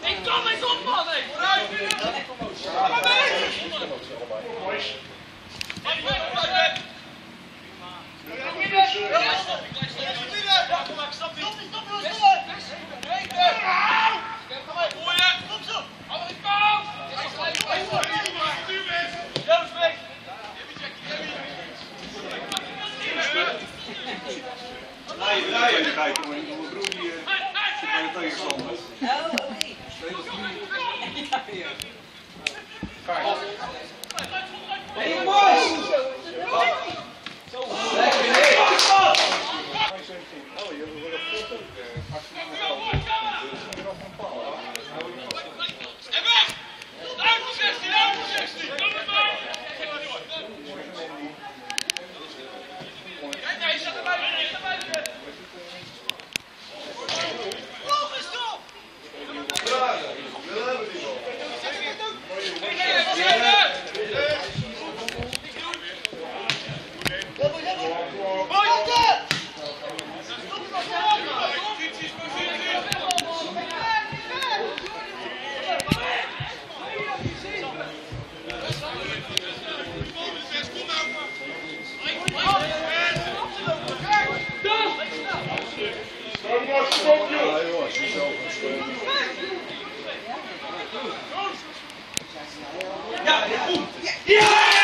Ik kom eens op, man! hé. Sorry. Oh. Ja,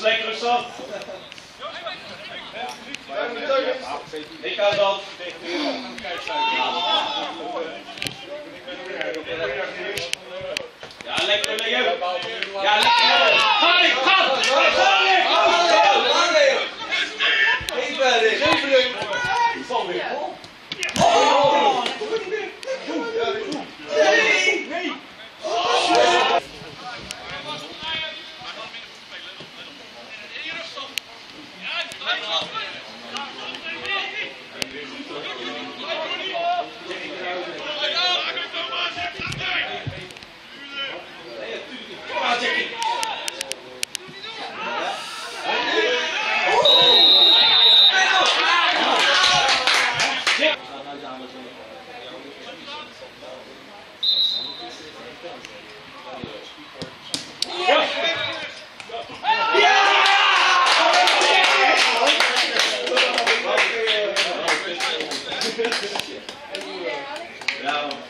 lekker rustig. Ik ga dan. Ja, lekker Leo. Ja, lekker. Ga ik, ga! Ga ik! Kom maar, Jackie. Ja,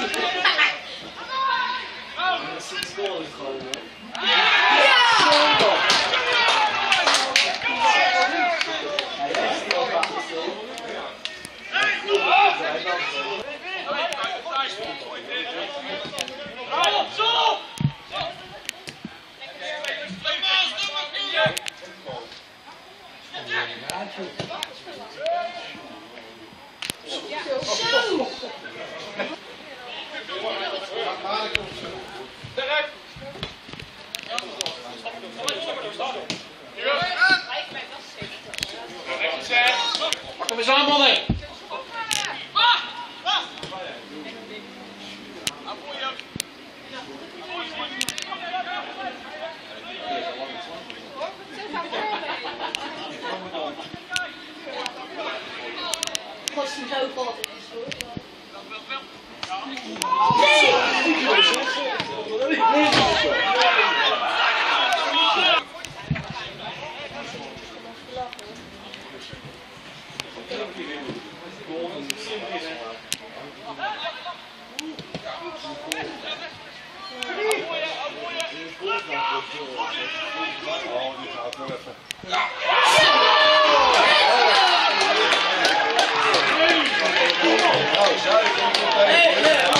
Let's go! de six goal gehouden. Ja! Zo! Zo! Zo! Hem eens aan, mannen. Amen. Amen.